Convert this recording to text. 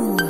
Ooh.